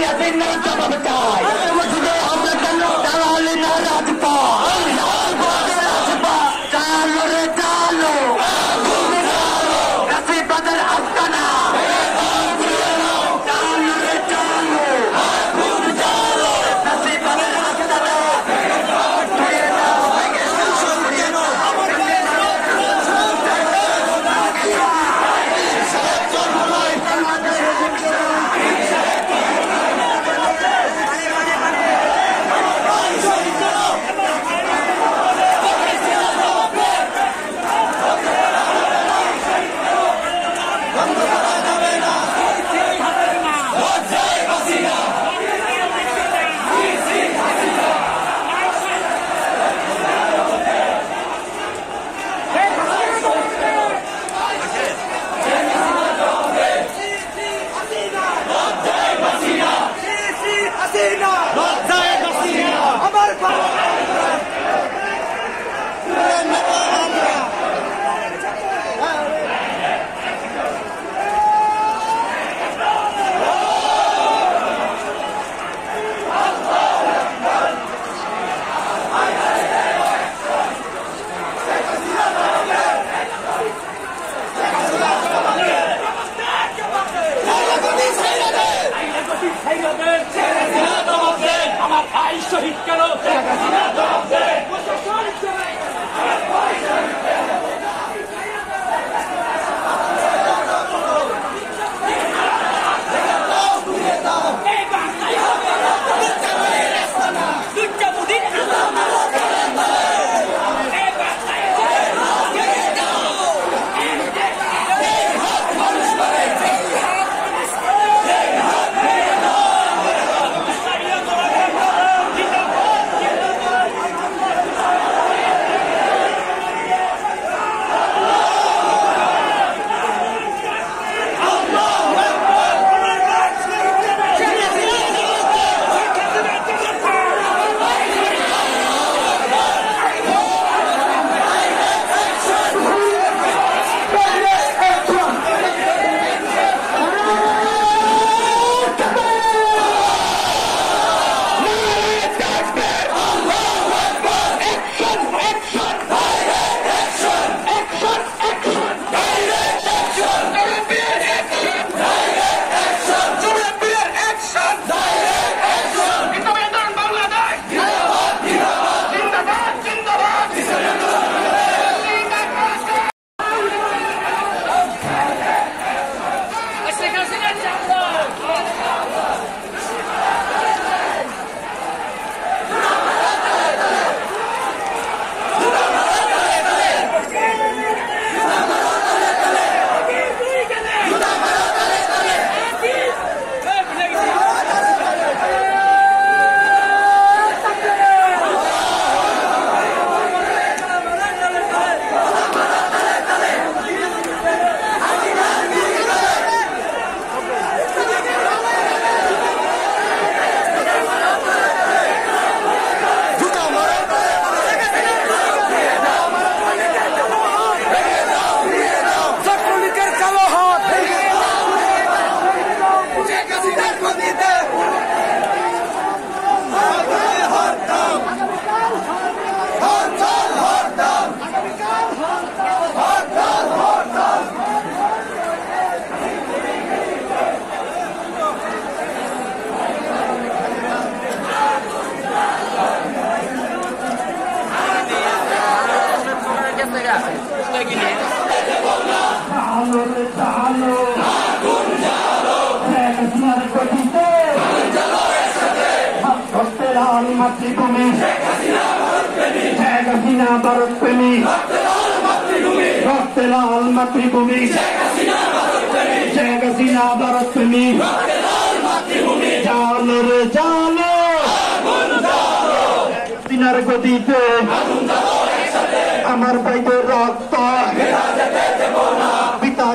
Gloria a Dios, of the a 引っかろう。って আমার ভাই শহীদ কেন লাল মাতৃভূমি শেখ হাসিনা ভারত প্রেমী রক্তে লাল মাতৃভূমি শেখ হাসিনা ভারত প্রেমী জালো রে জালো হাসিনার গদিতে